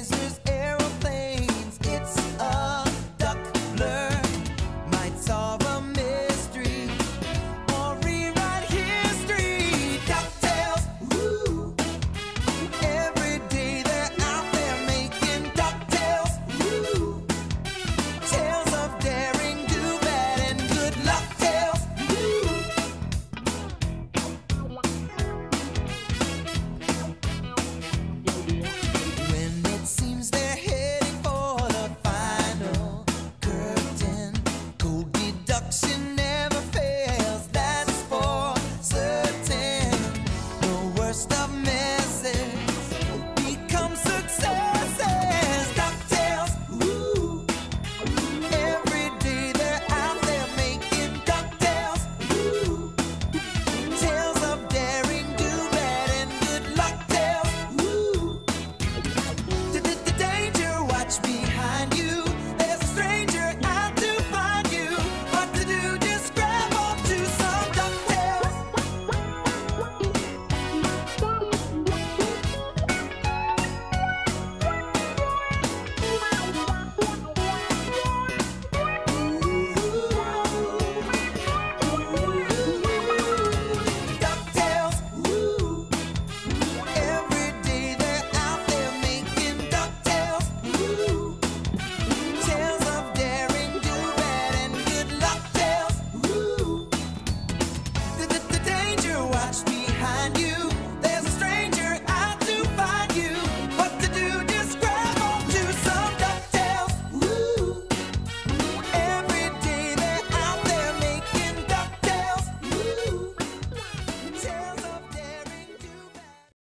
is air first of